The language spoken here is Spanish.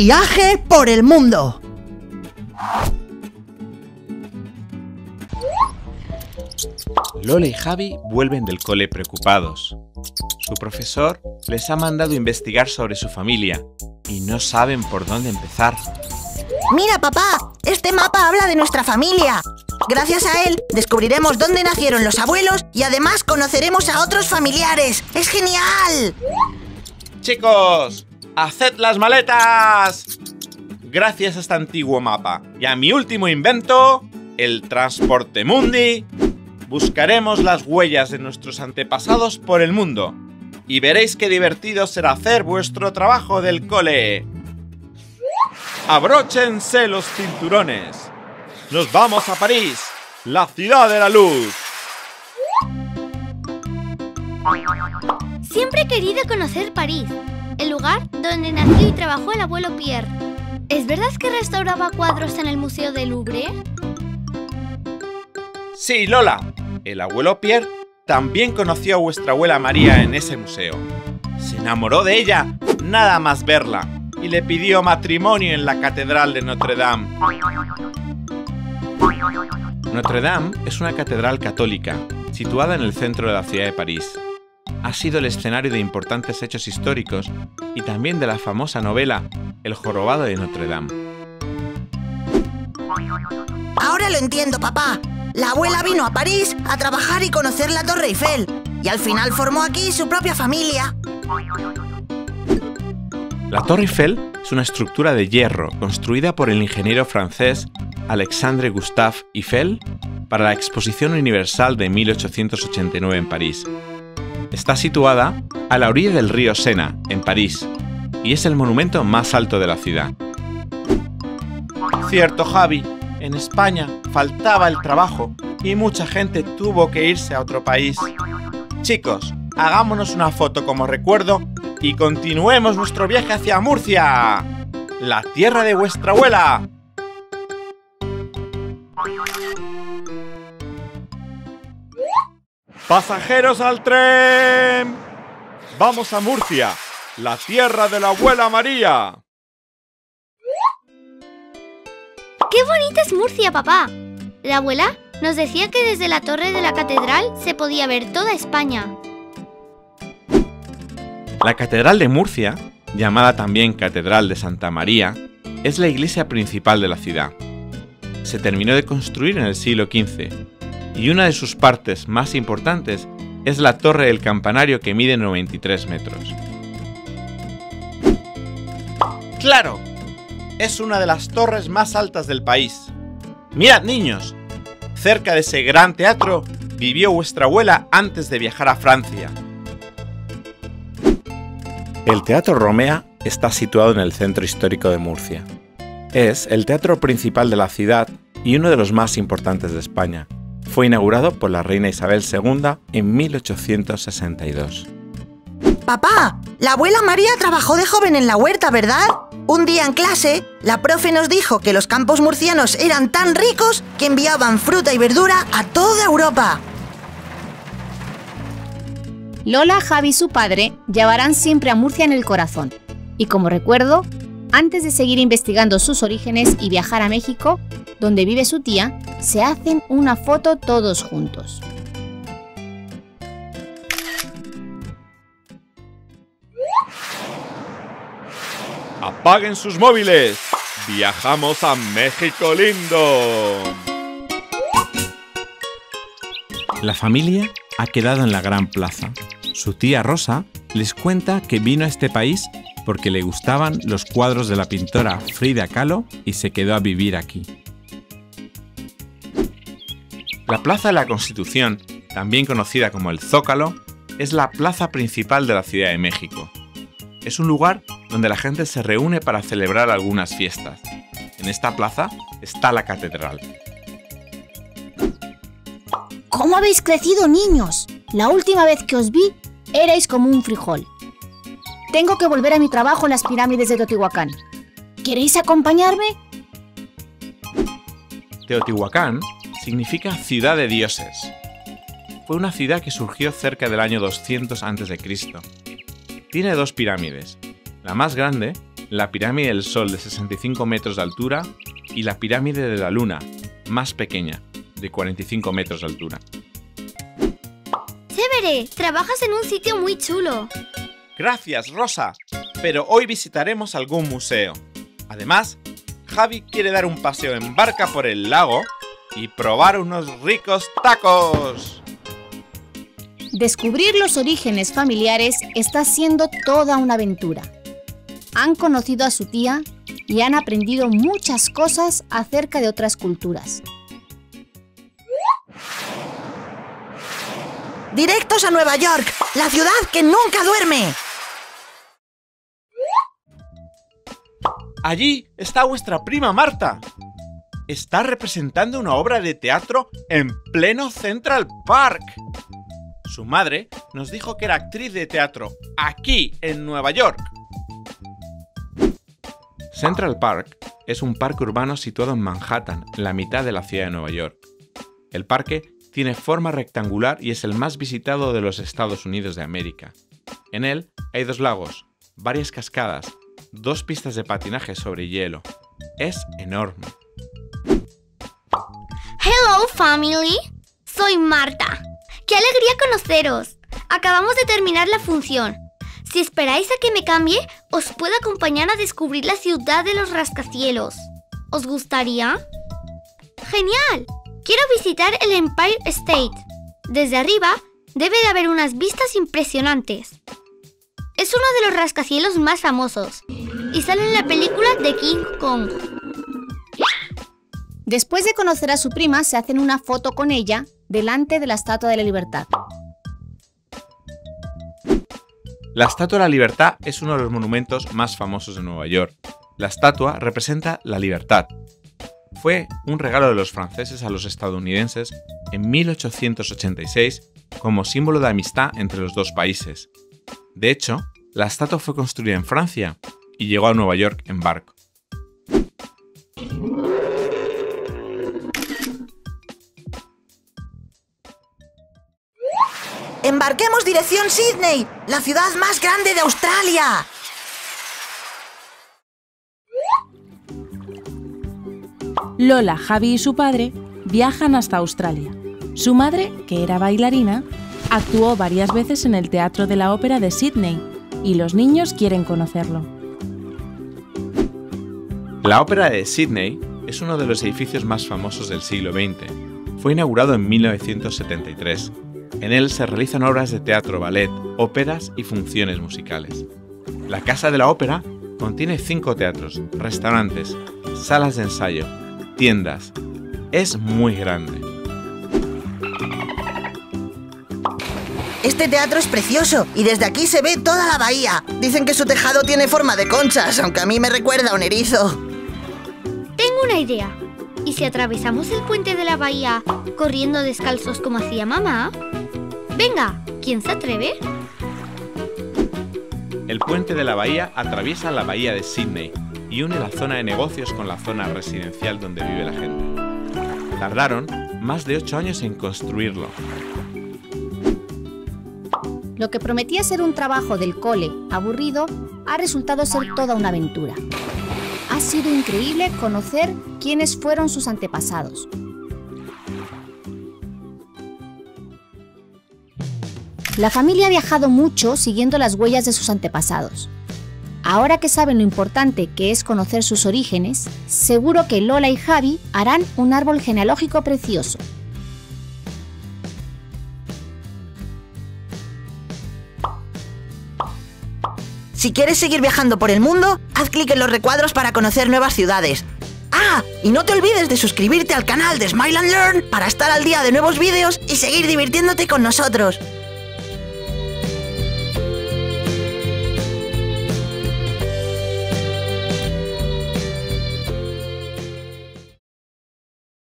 Viaje por el mundo. Lola y Javi vuelven del cole preocupados. Su profesor les ha mandado investigar sobre su familia y no saben por dónde empezar. Mira, papá, este mapa habla de nuestra familia. Gracias a él descubriremos dónde nacieron los abuelos y además conoceremos a otros familiares. ¡Es genial! Chicos, haced las maletas. Gracias a este antiguo mapa y a mi último invento, el transporte mundi, buscaremos las huellas de nuestros antepasados por el mundo y veréis qué divertido será hacer vuestro trabajo del cole. Abróchense los cinturones. Nos vamos a París, la ciudad de la luz. Siempre he querido conocer París, el lugar donde nació y trabajó el abuelo Pierre. ¿Es verdad que restauraba cuadros en el Museo del Louvre? Sí, Lola. El abuelo Pierre también conoció a vuestra abuela María en ese museo. Se enamoró de ella nada más verla y le pidió matrimonio en la Catedral de Notre Dame. Notre Dame es una catedral católica situada en el centro de la ciudad de París. Ha sido el escenario de importantes hechos históricos y también de la famosa novela El jorobado de Notre Dame. Ahora lo entiendo, papá. La abuela vino a París a trabajar y conocer la Torre Eiffel. Y al final formó aquí su propia familia. La Torre Eiffel es una estructura de hierro construida por el ingeniero francés Alexandre Gustave Eiffel para la Exposición Universal de 1889 en París. Está situada a la orilla del río Sena, en París, y es el monumento más alto de la ciudad. Cierto, Javi, en España faltaba el trabajo y mucha gente tuvo que irse a otro país. Chicos, hagámonos una foto como recuerdo y continuemos nuestro viaje hacia Murcia, la tierra de vuestra abuela. ¡Pasajeros al tren! ¡Vamos a Murcia, la tierra de la abuela María! ¡Qué bonita es Murcia, papá! La abuela nos decía que desde la torre de la catedral se podía ver toda España. La Catedral de Murcia, llamada también Catedral de Santa María, es la iglesia principal de la ciudad. Se terminó de construir en el siglo XV y una de sus partes más importantes es la torre del campanario que mide 93 metros. ¡Claro! Es una de las torres más altas del país. Mirad niños, cerca de ese gran teatro vivió vuestra abuela antes de viajar a Francia. El Teatro Romea está situado en el centro histórico de Murcia. Es el teatro principal de la ciudad y uno de los más importantes de España. Fue inaugurado por la reina Isabel II en 1862. Papá, la abuela María trabajó de joven en la huerta, ¿verdad? Un día en clase, la profe nos dijo que los campos murcianos eran tan ricos que enviaban fruta y verdura a toda Europa. Lola, Javi y su padre llevarán siempre a Murcia en el corazón. Y como recuerdo, antes de seguir investigando sus orígenes y viajar a México, donde vive su tía, se hacen una foto todos juntos. ¡Apaguen sus móviles! ¡Viajamos a México lindo! La familia ha quedado en la gran plaza. Su tía Rosa les cuenta que vino a este país porque le gustaban los cuadros de la pintora Frida Kahlo y se quedó a vivir aquí. La Plaza de la Constitución, también conocida como el Zócalo, es la plaza principal de la Ciudad de México. Es un lugar donde la gente se reúne para celebrar algunas fiestas. En esta plaza está la catedral. ¿Cómo habéis crecido, niños? La última vez que os vi, erais como un frijol. Tengo que volver a mi trabajo en las pirámides de Teotihuacán. ¿Queréis acompañarme? Teotihuacán significa ciudad de dioses. Fue una ciudad que surgió cerca del año 200 a.C. Tiene dos pirámides. La más grande la pirámide del Sol de 65 metros de altura y la pirámide de la Luna, más pequeña, de 45 metros de altura. ¡Chévere! Trabajas en un sitio muy chulo. Gracias, Rosa. Pero hoy visitaremos algún museo. Además, Javi quiere dar un paseo en barca por el lago y probar unos ricos tacos. Descubrir los orígenes familiares está siendo toda una aventura. Han conocido a su tía y han aprendido muchas cosas acerca de otras culturas. Directos a Nueva York, la ciudad que nunca duerme. Allí está vuestra prima Marta. Está representando una obra de teatro en pleno Central Park. Su madre nos dijo que era actriz de teatro aquí, en Nueva York. Central Park es un parque urbano situado en Manhattan, en la mitad de la ciudad de Nueva York. El parque tiene forma rectangular y es el más visitado de los Estados Unidos de América. En él hay dos lagos, varias cascadas, dos pistas de patinaje sobre hielo. Es enorme. Hello, family. Soy Marta. ¡Qué alegría conoceros! Acabamos de terminar la función. Si esperáis a que me cambie, os puedo acompañar a descubrir la ciudad de los rascacielos. ¿Os gustaría? ¡Genial! Quiero visitar el Empire State. Desde arriba debe de haber unas vistas impresionantes. Es uno de los rascacielos más famosos y sale en la película de King Kong. Después de conocer a su prima, se hacen una foto con ella delante de la Estatua de la Libertad. La Estatua de la Libertad es uno de los monumentos más famosos de Nueva York. La estatua representa la libertad. Fue un regalo de los franceses a los estadounidenses en 1886 como símbolo de amistad entre los dos países. De hecho, la estatua fue construida en Francia y llegó a Nueva York en barco. Embarquemos dirección Sydney, la ciudad más grande de Australia. Lola, Javi y su padre viajan hasta Australia. Su madre, que era bailarina, actuó varias veces en el Teatro de la Ópera de Sydney y los niños quieren conocerlo. La Ópera de Sydney es uno de los edificios más famosos del siglo XX. Fue inaugurado en 1973. En él se realizan obras de teatro, ballet, óperas y funciones musicales. La Casa de la Ópera contiene cinco teatros, restaurantes, salas de ensayo, tiendas. Es muy grande. Este teatro es precioso y desde aquí se ve toda la bahía. Dicen que su tejado tiene forma de conchas, aunque a mí me recuerda a un erizo. Tengo una idea. ¿Y si atravesamos el puente de la bahía corriendo descalzos como hacía mamá? Venga, ¿quién se atreve? El puente de la bahía atraviesa la bahía de Sydney y une la zona de negocios con la zona residencial donde vive la gente. Tardaron más de 8 años en construirlo. Lo que prometía ser un trabajo del cole aburrido ha resultado ser toda una aventura. Ha sido increíble conocer quiénes fueron sus antepasados. La familia ha viajado mucho siguiendo las huellas de sus antepasados. Ahora que saben lo importante que es conocer sus orígenes, seguro que Lola y Javi harán un árbol genealógico precioso. Si quieres seguir viajando por el mundo, haz clic en los recuadros para conocer nuevas ciudades. Ah, y no te olvides de suscribirte al canal de Smile and Learn para estar al día de nuevos vídeos y seguir divirtiéndote con nosotros.